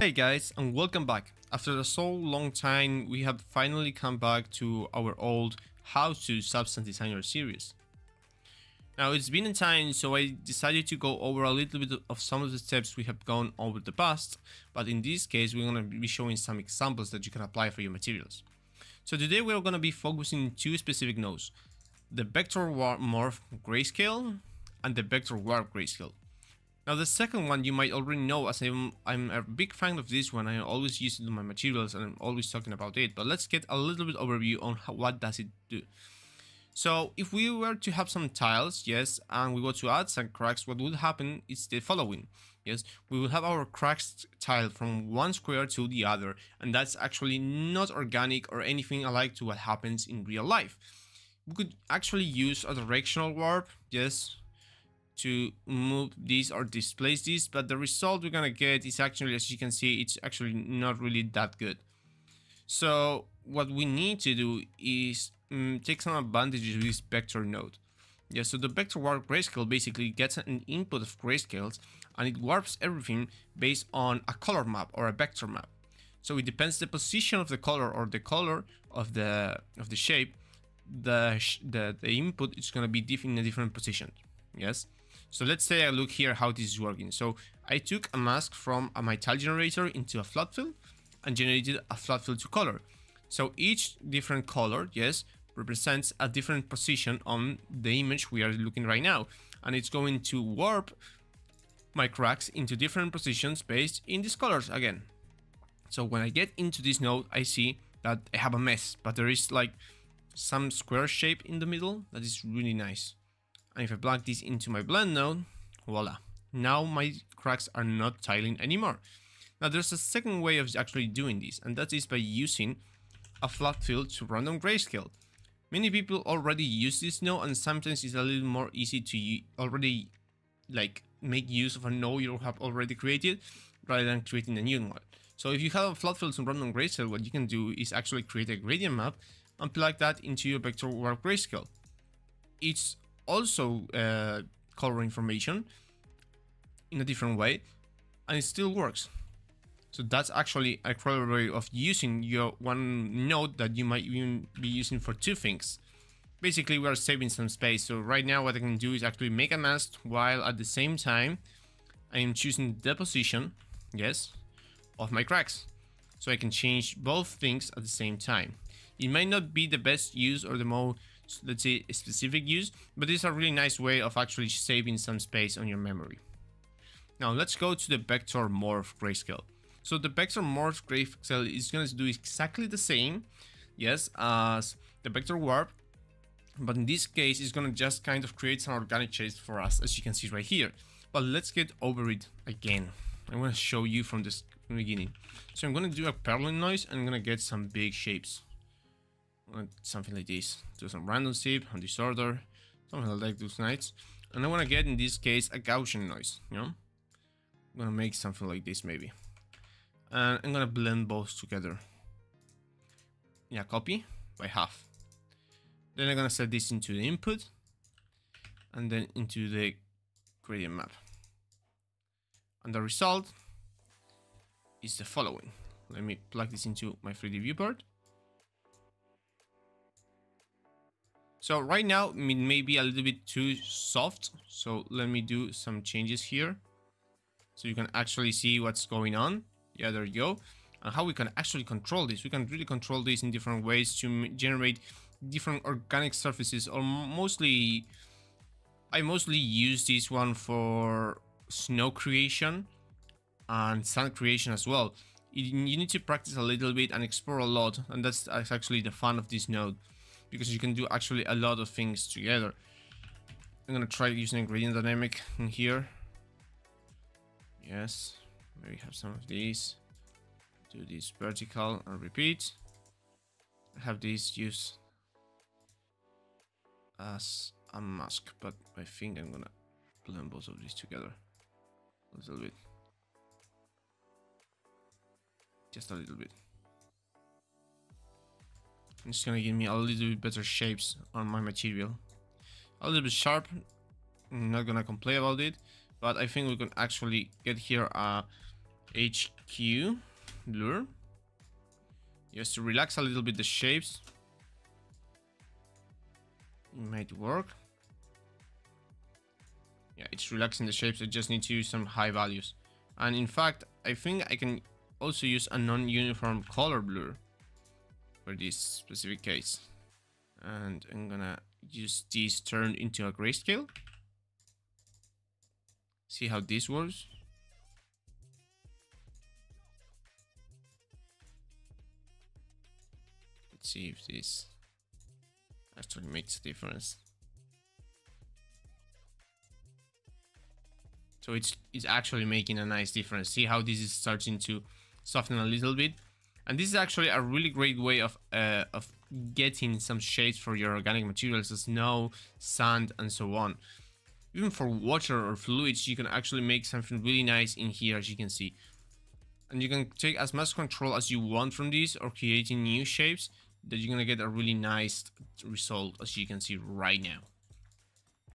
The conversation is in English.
Hey guys and welcome back. After a so long time we have finally come back to our old How to Substance Designer series. Now it's been a time so I decided to go over a little bit of some of the steps we have gone over the past but in this case we're going to be showing some examples that you can apply for your materials. So today we're going to be focusing two specific nodes, the Vector Morph Grayscale and the Vector Warp Grayscale. Now the second one you might already know as I'm, I'm a big fan of this one, I always use it in my materials and I'm always talking about it, but let's get a little bit overview on how, what does it do. So if we were to have some tiles, yes, and we were to add some cracks, what would happen is the following. Yes, we will have our cracked tile from one square to the other, and that's actually not organic or anything alike to what happens in real life. We could actually use a directional warp, yes, to move this or displace this, but the result we're gonna get is actually, as you can see, it's actually not really that good. So what we need to do is um, take some advantage of this vector node. Yeah, so the vector warp grayscale basically gets an input of grayscales and it warps everything based on a color map or a vector map. So it depends the position of the color or the color of the of the shape, the the, the input is gonna be in a different position. Yes. So let's say I look here how this is working. So I took a mask from a, my tile generator into a flood fill and generated a flood fill to color. So each different color, yes, represents a different position on the image we are looking right now. And it's going to warp my cracks into different positions based in these colors again. So when I get into this node, I see that I have a mess, but there is like some square shape in the middle that is really nice. And if I plug this into my blend node, voila. Now my cracks are not tiling anymore. Now there's a second way of actually doing this, and that is by using a flood fill to random grayscale. Many people already use this node and sometimes it's a little more easy to already like make use of a node you have already created rather than creating a new one. So if you have a flood fill to random grayscale, what you can do is actually create a gradient map and plug that into your vector warp grayscale. It's also uh, color information in a different way and it still works. So that's actually a clever way of using your one node that you might even be using for two things. Basically, we are saving some space. So right now what I can do is actually make a mask while at the same time I am choosing the position, yes, of my cracks. So I can change both things at the same time. It might not be the best use or the most, let's say, specific use, but it's a really nice way of actually saving some space on your memory. Now let's go to the vector morph grayscale. So the vector morph grayscale is going to do exactly the same, yes, as the vector warp, but in this case, it's going to just kind of create some organic shapes for us, as you can see right here. But let's get over it again. I'm going to show you from the beginning. So I'm going to do a Perlin noise and I'm going to get some big shapes. Uh, something like this. Do some random zip and disorder. Something like those nights. And I want to get, in this case, a Gaussian noise, you know? I'm going to make something like this, maybe and I'm gonna blend both together yeah copy by half then I'm gonna set this into the input and then into the gradient map and the result is the following let me plug this into my 3d viewport so right now it may be a little bit too soft so let me do some changes here so you can actually see what's going on yeah, there you go. And how we can actually control this. We can really control this in different ways to generate different organic surfaces or mostly I mostly use this one for snow creation and sand creation as well. You need to practice a little bit and explore a lot and that's actually the fun of this node because you can do actually a lot of things together. I'm gonna try using gradient dynamic in here. Yes, Maybe have some of these. Do this vertical and repeat. Have these used as a mask, but I think I'm gonna blend both of these together a little bit. Just a little bit. It's gonna give me a little bit better shapes on my material. A little bit sharp. I'm not gonna complain about it, but I think we can actually get here a HQ blur. Just to relax a little bit the shapes. It might work. Yeah, it's relaxing the shapes. I just need to use some high values. And in fact, I think I can also use a non-uniform color blur for this specific case. And I'm gonna use this turned into a grayscale. See how this works. Let's see if this actually makes a difference. So it's it's actually making a nice difference. See how this is starting to soften a little bit. And this is actually a really great way of uh, of getting some shades for your organic materials, snow, sand, and so on. Even for water or fluids, you can actually make something really nice in here, as you can see. And you can take as much control as you want from this or creating new shapes that you're gonna get a really nice result, as you can see right now.